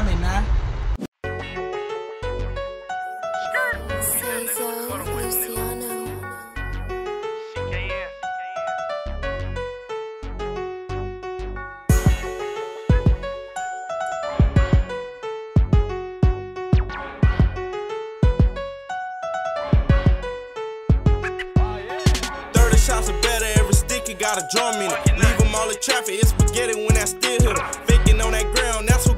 me now? shots are better, every sticky got a drum in it. Leave them all in traffic, it's spaghetti when I still hit them. Faking on that ground, that's who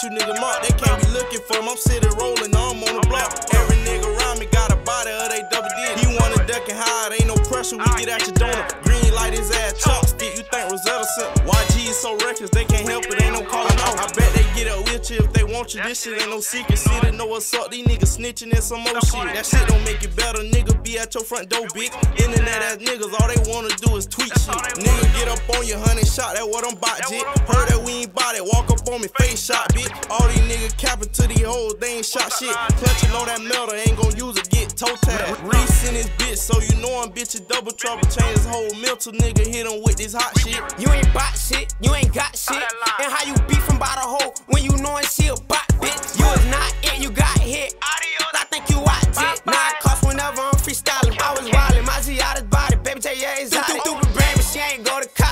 you nigga mark. They can't be looking for them, I'm sitting rolling, I'm on the block. Every nigga around me got a body of they double D. He wanna duck and hide, ain't no pressure, we get at your donor. Green light his ass, chopstick, you think Rosetta simple. YG is so reckless, they can't help it, ain't no calling out. I bet they get up with you if they want you, this shit ain't no secret. See, they know what's up, these niggas snitching and some more shit. That shit don't make it better, nigga be at your front door, bitch. Internet ass niggas, all they wanna do is tweet shit. Nigga get on your honey shot, that what I'm bout, jit. Heard that we ain't bout it, walk up on me, face shot, bitch. All these niggas capping to these hoes, they ain't shot shit. Clutching on that metal, ain't gon' use it, get toe tag. Reese in his bitch, so you know I'm bitch double trouble. Change his whole mental, nigga, hit him with this hot shit. You ain't bot shit, you ain't got shit. And how you beefing by the hoe when you knowin' she a bot, bitch. You is not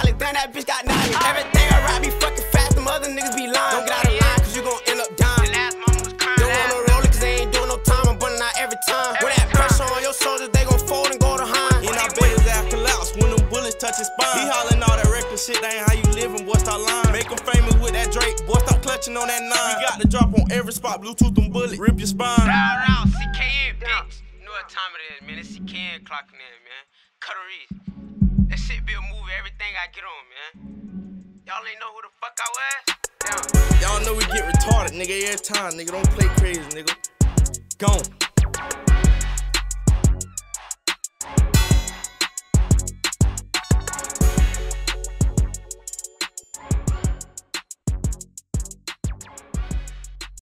college. Then that bitch got knowledge. Everything I ride be fucking fast, them other niggas be lying. Don't get out of line, cause you gon' end up dying. Don't want no roller, cause they ain't doing no time. I'm burning out every time. With that pressure on your shoulders, they gon' fold and go to hind. And I bet his ass collapse when them bullets touch his spine. He hollering all that reckless shit, that ain't how you living, boy, stop lying. Make him famous with that Drake, boy, stop clutching on that nine. We got the drop on every spot, Bluetooth them bullet, rip your spine. Round, round, CKN, bitch. You know what time it is, man. It's CKN clocking in, man. Kuttem Reese. That shit be a everything I get on, man. Y'all ain't know who the fuck I was? Y'all know we get retarded, nigga, every time, nigga. Don't play crazy, nigga. Gone.